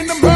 in the